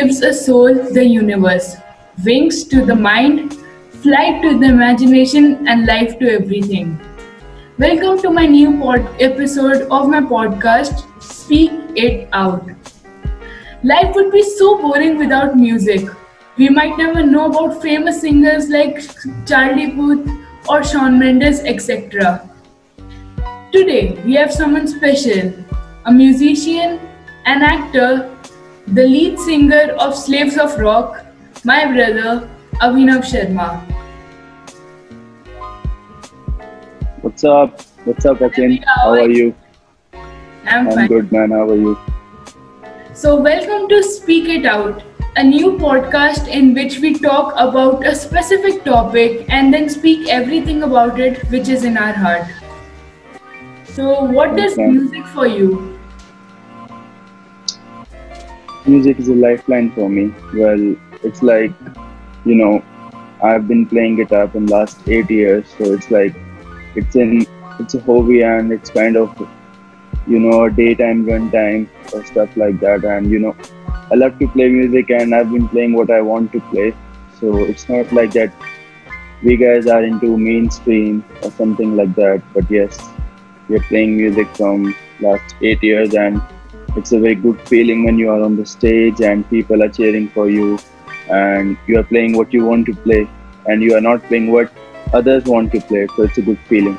gives a soul the universe, wings to the mind, flight to the imagination, and life to everything. Welcome to my new pod- episode of my podcast, Speak It Out. Life would be so boring without music. We might never know about famous singers like Charlie Puth or Shawn Mendes, etc. Today, we have someone special a musician, an actor, the lead singer of Slaves of Rock, my brother Abhinav Sharma. What's up? What's up, Achint? How are you? I'm, I'm fine. good, man. How are you? So, welcome to Speak It Out, a new podcast in which we talk about a specific topic and then speak everything about it which is in our heart. So, what is Okay. music for you? Music is a lifeline for me. Well, it's like, you know, I've been playing guitar for the last eight years, so it's like, it's in, it's a hobby and it's kind of, you know, a daytime run time or stuff like that. And you know, I love to play music and I've been playing what I want to play. So it's not like that we guys are into mainstream or something like that. But yes, we're playing music from last eight years and it's a very good feeling when you are on the stage and people are cheering for you and you are playing what you want to play and you are not playing what others want to play so it's a good feeling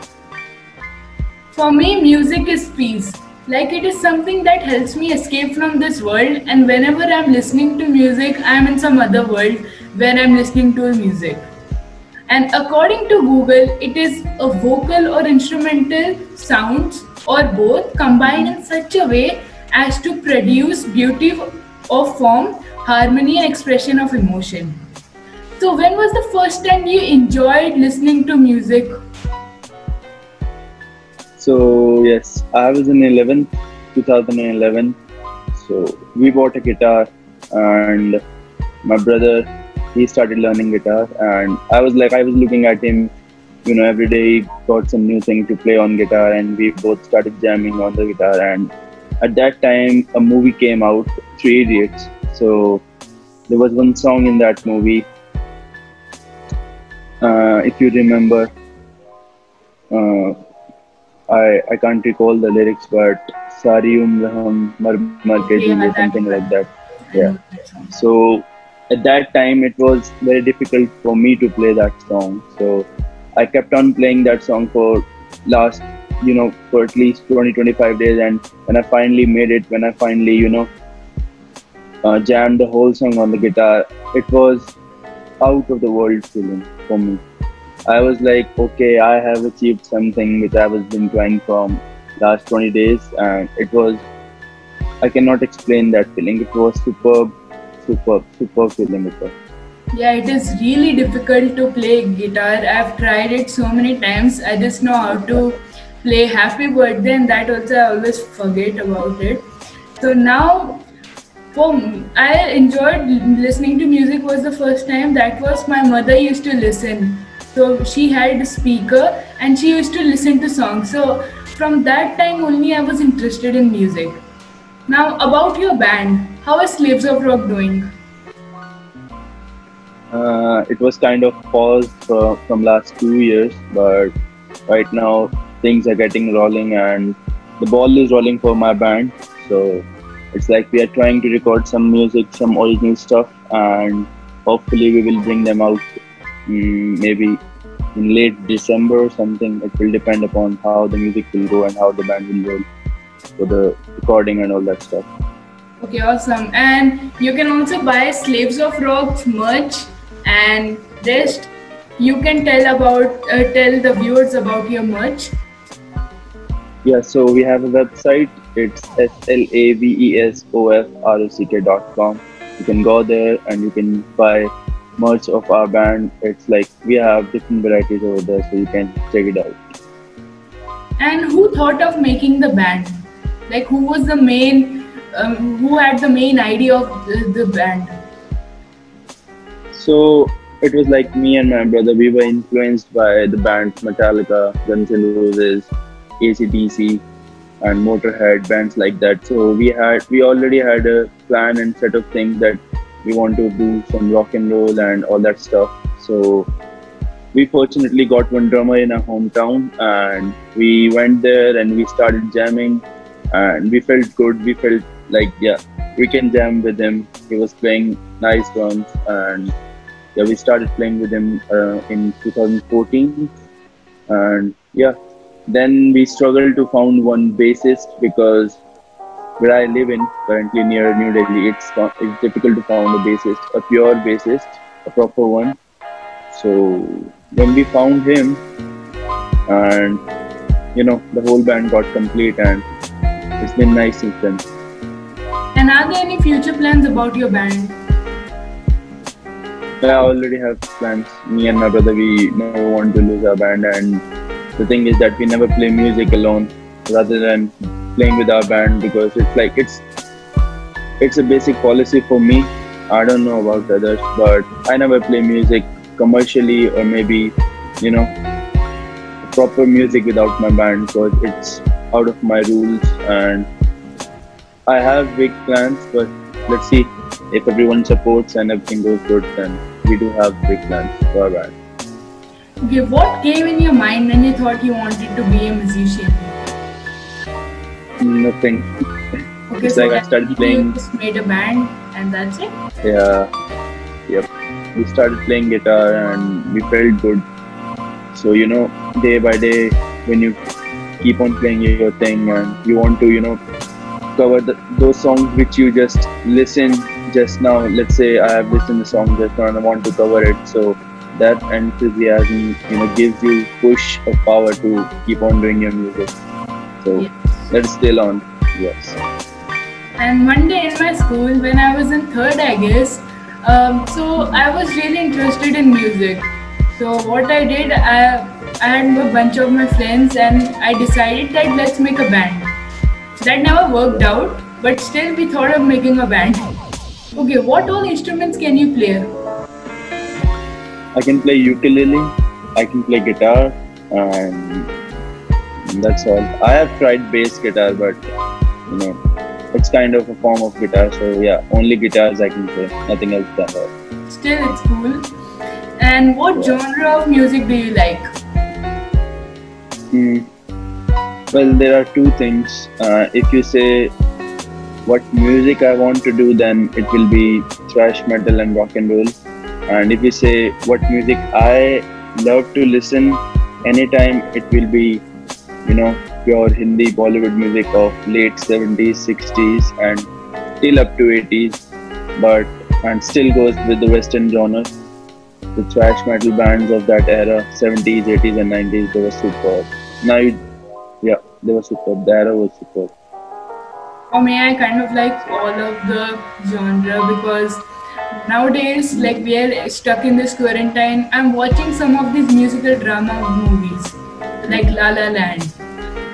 For me, music is peace. Like it is something that helps me escape from this world, and whenever I'm listening to music, I'm in some other world when I'm listening to music. And according to Google, it is a vocal or instrumental sounds or both combined in such a way as to produce beauty of form, harmony, and expression of emotion. So, when was the first time you enjoyed listening to music? so yes i was in 11th 2011 so we bought a guitar and my brother he started learning guitar and i was like i was looking at him you know every day he got some new thing to play on guitar and we both started jamming on the guitar and at that time a movie came out three idiots. So there was one song in that movie. Uh, if you remember uh, I, I can't recall the lyrics but Sari umr hum mar mar ke Yeah, jiye," that- something like that. yeah. So at that time it was very difficult for me to play that song. So i kept on playing that song for last you know for at least 20 25 days and when i finally made it when i finally you know uh, jammed the whole song on the guitar it was out of the world feeling for me i was like okay i have achieved something which i was been trying from last 20 days and it was i cannot explain that feeling it was superb superb superb feeling it was Yeah, it is really difficult to play guitar. I've tried it so many times. I just know how to play Happy Birthday, and that also I always forget about it. So now, for I enjoyed listening to music. Was the first time that was my mother used to listen. So she had a speaker and she used to listen to songs. So from that time only, I was interested in music. Now about your band, how is Slaves of Rock doing? uh, it was kind of paused for, from last two years but right now things are getting rolling and the ball is rolling for my band so it's like we are trying to record some music some original stuff and hopefully we will bring them out mm, maybe in late december or something it will depend upon how the music will go and how the band will roll for the recording and all that stuff Okay, awesome. And you can also buy Slaves of Rock merch and just You can tell about uh, tell the viewers about your merch. Yeah, so we have a website. It's slavesof.com. You can go there and you can buy merch of our band. It's like we have different varieties over there, so you can check it out. And who thought of making the band? Like who was the main um, who had the main idea of the, the band? So it was like me and my brother. We were influenced by the bands Metallica, Guns N' Roses, ACDC, and Motorhead bands like that. So we had we already had a plan and set of things that we want to do some rock and roll and all that stuff. So we fortunately got one drummer in our hometown and we went there and we started jamming and we felt good. We felt like, yeah, we can jam with him. He was playing nice drums and yeah, we started playing with him uh, in 2014 and yeah, then we struggled to found one bassist because where I live in currently near New Delhi, it's it's difficult to find a bassist, a pure bassist, a proper one. So when we found him, and you know the whole band got complete, and it's been nice since then. And are there any future plans about your band? I already have plans. Me and my brother, we never want to lose our band, and the thing is that we never play music alone. Rather than playing with our band because it's like it's it's a basic policy for me. I don't know about others, but I never play music commercially or maybe you know proper music without my band because it's out of my rules and I have big plans, but let's see if everyone supports and everything goes good, then we do have big plans for our band. Okay, what came in your mind when you thought you wanted to be a musician? Nothing. Okay, it's so like I started playing. You just made a band and that's it. Yeah. Yep. We started playing guitar and we felt good. So you know, day by day, when you keep on playing your thing and you want to, you know, cover the, those songs which you just listen just now. Let's say I have listened to the song just now and I want to cover it. So that enthusiasm, you know, gives you push of power to keep on doing your music. So. Yes. Let's still on. Yes. And one day in my school, when I was in third, I guess, um, so I was really interested in music. So what I did, I, I had a bunch of my friends, and I decided that let's make a band. That never worked out, but still we thought of making a band. Okay, what all instruments can you play? I can play ukulele. I can play guitar, and that's all. I have tried bass guitar, but you know, it's kind of a form of guitar. So yeah, only guitars I can play. Nothing else than that. Still, it's cool. And what Yeah. genre of music do you like? Hmm. Well, there are two things. Uh, if you say what music I want to do, then it will be thrash metal and rock and roll. And if you say what music I love to listen anytime, it will be, you know, pure Hindi Bollywood music of late 70s, 60s, and till up to 80s. But and still goes with the Western genre. The thrash metal bands of that era, 70s, 80s, and 90s, they were superb. Now, you, yeah, they were superb. The era was superb. For me, I kind of like all of the genre because nowadays, like we are stuck in this quarantine, I'm watching some of these musical drama movies, like La La Land,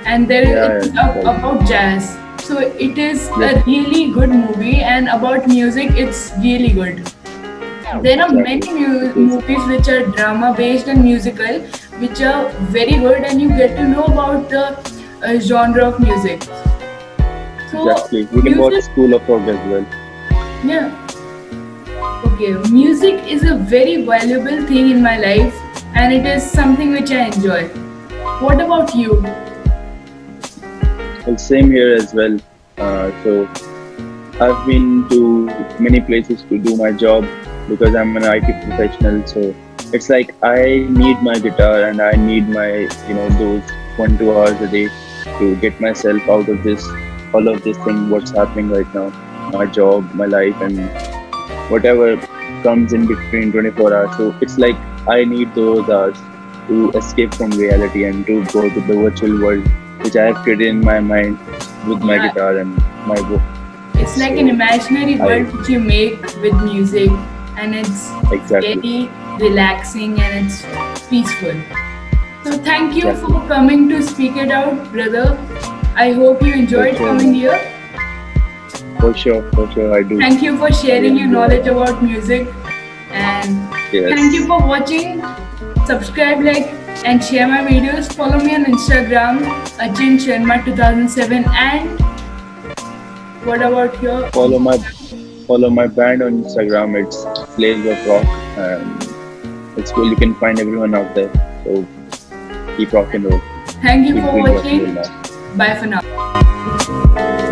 and there Yeah, it's yeah, about jazz. So it is Yeah. a really good movie, and about music, it's really good. There are many mu- movies which are drama based and musical, which are very good, and you get to know about the uh, genre of music. So Exactly. You can watch School of Rock as well. Yeah. Okay, music is a very valuable thing in my life and it is something which I enjoy. What about you? Well, same here as well. Uh, so, I've been to many places to do my job because I'm an IT professional. So, it's like I need my guitar and I need my, you know, those one, two hours a day to get myself out of this, all of this thing, what's happening right now, my job, my life, and whatever comes in between 24 hours. So, it's like I need those hours to escape from reality and to go to the virtual world which I have created in my mind with my Yeah. guitar and my book. It's like an imaginary I- world which you make with music and it's Exactly. very relaxing and it's peaceful. So thank you Exactly. for coming to speak it out, brother. I hope you enjoyed sure. coming here. For sure, for sure, I do. Thank you for sharing your knowledge about music and Yes. Thank you for watching. Subscribe, like, and share my videos. Follow me on Instagram, Achint Sharma 2007. And what about your? Follow my follow my band on Instagram. It's Slaves of Rock, and it's cool. You can find everyone out there. So keep rocking roll. Thank you Keep for watching. Bye for now.